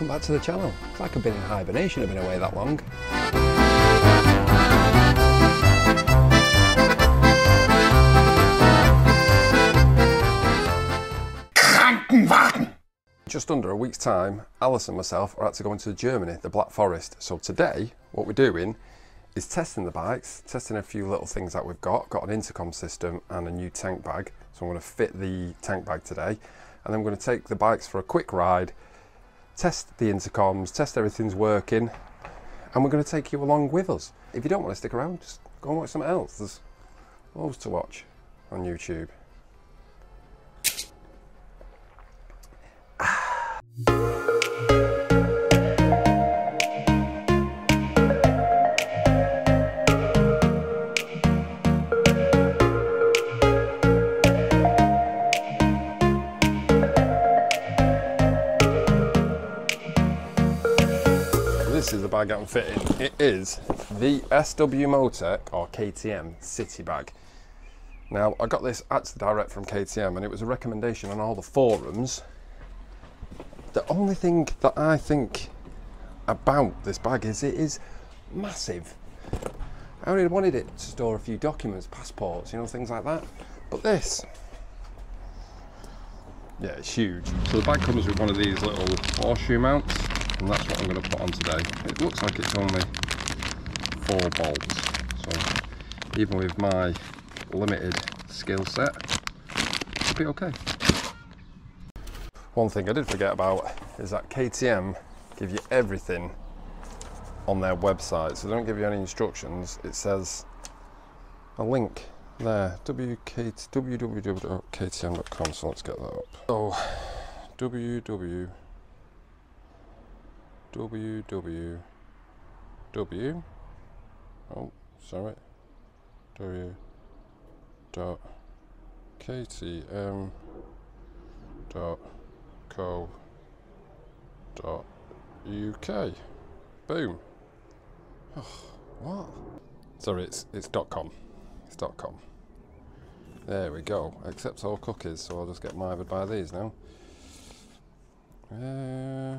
welcome back to the channel. It's like I've been in hibernation, I've been away that long. Just under a week's time, Alice and myself are out to go into Germany, the Black Forest. So today, what we're doing is testing the bikes, testing a few little things that we've got. Got an intercom system and a new tank bag. So I'm going to fit the tank bag today. And then I'm going to take the bikes for a quick ride, test the intercoms, test everything's working. And we're going to take you along with us. If you don't want to stick around, just go and watch something else. There's loads to watch on YouTube. This is the bag I'm fitting. It is the SW-Motech or KTM City Bag. Now, I got this actually direct from KTM and it was a recommendation on all the forums. The only thing that I think about this bag is it is massive. I only wanted it to store a few documents, passports, you know, things like that. But this, yeah, it's huge. So the bag comes with one of these little horseshoe mounts and that's what I'm going to put on today. It looks like it's only four bolts, so even with my limited skill set, it'll be okay. One thing I did forget about is that KTM give you everything on their website, so they don't give you any instructions. It says a link there, wk, www.ktm.com, so let's get that up. So, www www w oh sorry. W dot ktm dot co dot uk boom. Oh, what? Sorry it's it's dot com. It's dot com. There we go. Accepts all cookies so I'll just get mired by these now. Uh, Eventually, and installed that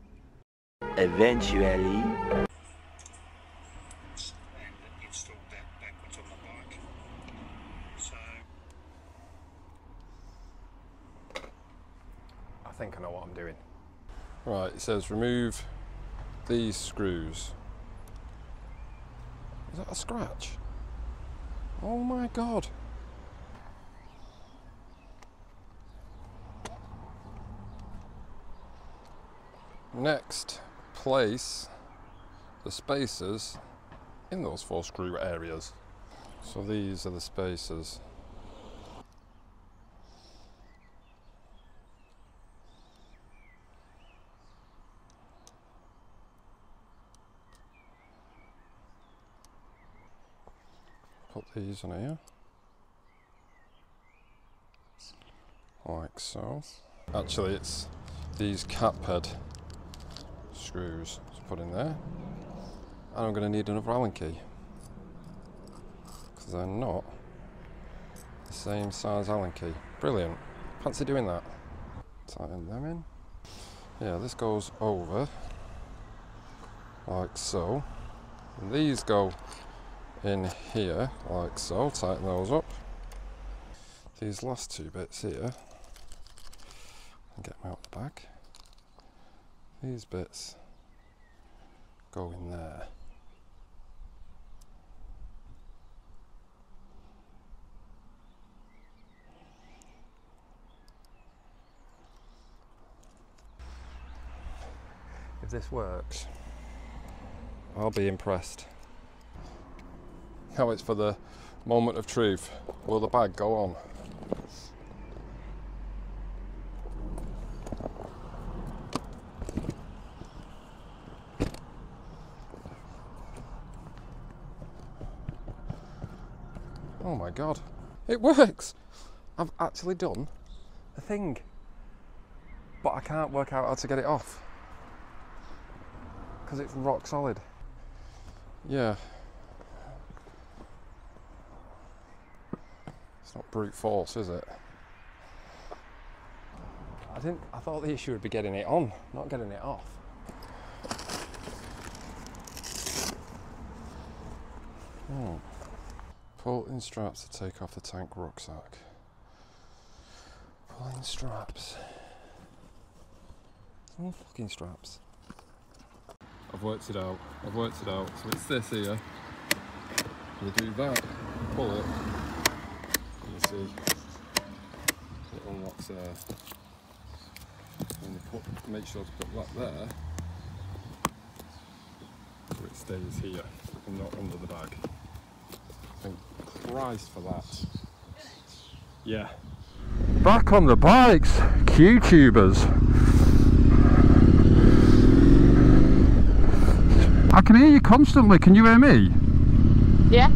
backwards on the bike. So I think I know what I'm doing. Right, it says remove these screws. Is that a scratch? Oh my god. Next, place the spacers in those four screw areas. So these are the spacers. Put these on here. Like so. Actually it's these cap head screws to put in there. And I'm going to need another Allen key. Because they're not the same size Allen key. Brilliant. Fancy doing that. Tighten them in. Yeah, this goes over like so. And these go in here like so. Tighten those up. These last two bits here, and get them out the back. These bits go in there. If this works, I'll be impressed. Now it's for the moment of truth. Will the bag go on? Oh my god. It works! I've actually done a thing. But I can't work out how to get it off. Because it's rock solid. Yeah. It's not brute force, is it? I didn't. I thought the issue would be getting it on, not getting it off. Hmm. Pull in straps to take off the tank rucksack. Pulling straps. Oh, fucking straps. I've worked it out. I've worked it out. So it's this here. You do that, pull it, you see it unlocks there. And you put, make sure to put that there so it stays here and not under the bag. Thank Christ for that. Yeah. Back on the bikes, Q-tubers. I can hear you constantly. Can you hear me? Yeah.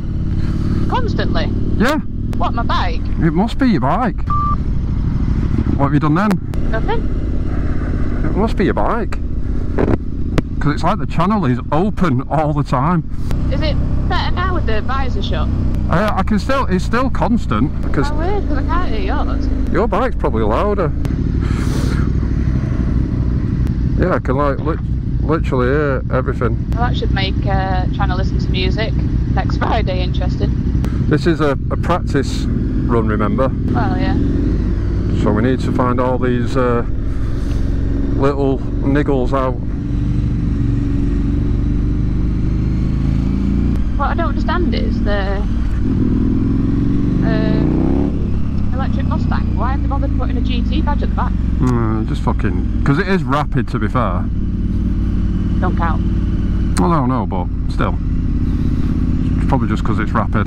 Constantly. Yeah, What, my bike? it must be your bike. What have you done then? Nothing. It must be your bike. Because it's like the channel is open all the time. Is it the visor shut? Uh, I can still, it's still constant because How weird, because I can't hear yours. your bike's probably louder. Yeah, I can like lit literally hear everything. Well, that should make uh, trying to listen to music next Friday interesting. This is a, a practice run, remember? Well, yeah. So we need to find all these uh, little niggles out. What I don't understand is the um, electric Mustang. Why have they bothered putting a GT badge at the back? Mm, just fucking. Because it is rapid, to be fair. Don't count. Well, no, no, but still. It's probably just because it's rapid.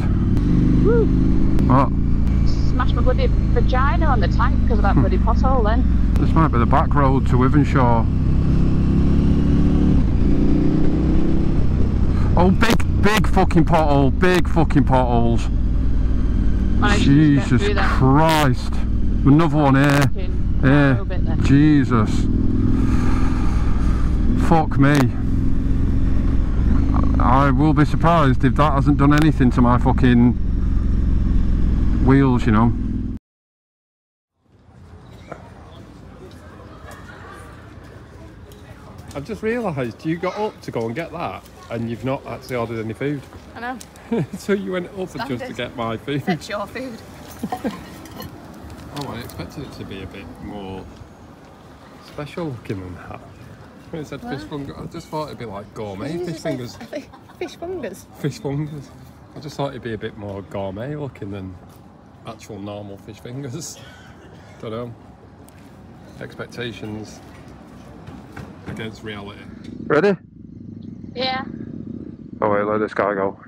Woo! What? Smash my bloody vagina on the tank because of that bloody pothole then. This might be the back road to Wythenshawe. Oh, big, big fucking pothole. Big fucking potholes. Managed to just get Jesus Christ. Another one here. fucking Yeah. narrow bit then. Jesus. Fuck me. I will be surprised if that hasn't done anything to my fucking wheels, you know. I've just realised you got up to go and get that and you've not actually ordered any food. I know. so you went up just to get my food. That's your food. Oh, I expected it to be a bit more special looking than that. When it said fish fingers, I just thought it'd be like gourmet fish fingers. Fish fingers. Fish fingers. I just thought it'd be a bit more gourmet looking than actual normal fish fingers. Don't know. Expectations against reality. Ready? Oh wait, let this guy go.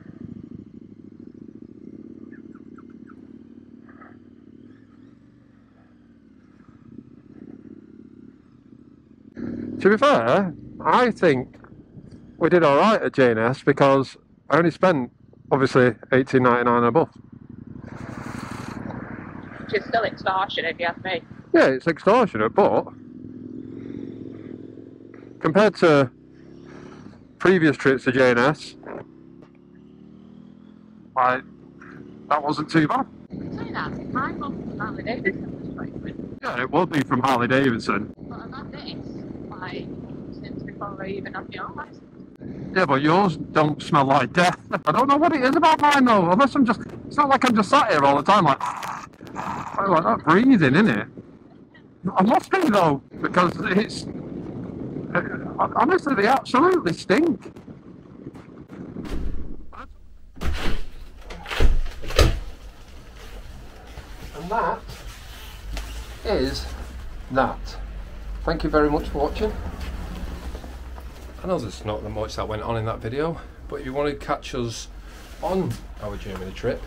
To be fair, I think we did alright at JNS because I only spent obviously eighteen ninety nine above. Which is still extortionate, if you ask me. Yeah, it's extortionate, but compared to previous trips to JNS, I that wasn't too bad. Say that, from Harley Davidson was. Yeah, it would be from Harley Davidson. But I've had this, like, since before I even had my own license. Yeah, but yours don't smell like death. I don't know what it is about mine though. Unless I'm just, it's not like I'm just sat here all the time like, I'm like that breathing, in it? I must be though, because it's, uh, honestly, they absolutely stink. That is that. Thank you very much for watching. I know there's not that much that went on in that video, but if you want to catch us on our Germany trip,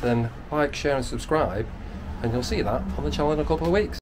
then like, share and subscribe, and you'll see that on the channel in a couple of weeks.